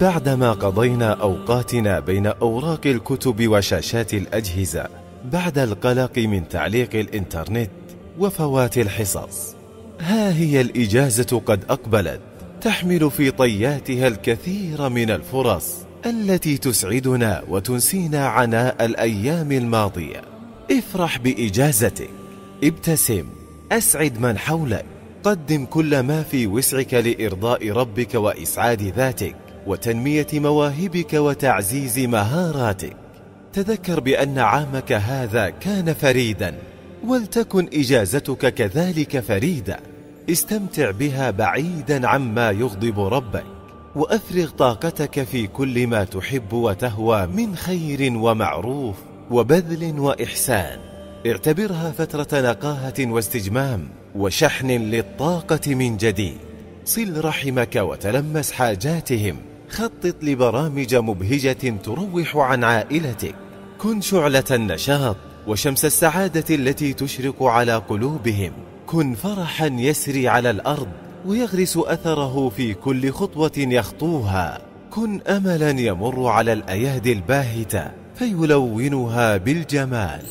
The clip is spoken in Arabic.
بعدما قضينا أوقاتنا بين أوراق الكتب وشاشات الأجهزة بعد القلق من تعليق الإنترنت وفوات الحصص. ها هي الإجازة قد أقبلت تحمل في طياتها الكثير من الفرص التي تسعدنا وتنسينا عناء الأيام الماضية. افرح بإجازتك. ابتسم. أسعد من حولك. قدم كل ما في وسعك لإرضاء ربك وإسعاد ذاتك. وتنمية مواهبك وتعزيز مهاراتك. تذكر بأن عامك هذا كان فريدا ولتكن إجازتك كذلك فريدة استمتع بها بعيدا عما يغضب ربك وأفرغ طاقتك في كل ما تحب وتهوى من خير ومعروف وبذل وإحسان. اعتبرها فترة نقاهة واستجمام وشحن للطاقة من جديد. صل رحمك وتلمس حاجاتهم. خطط لبرامج مبهجة تروح عن عائلتك. كن شعلة النشاط وشمس السعادة التي تشرق على قلوبهم. كن فرحا يسري على الأرض ويغرس أثره في كل خطوة يخطوها. كن أملا يمر على الأيادي الباهتة فيلونها بالجمال.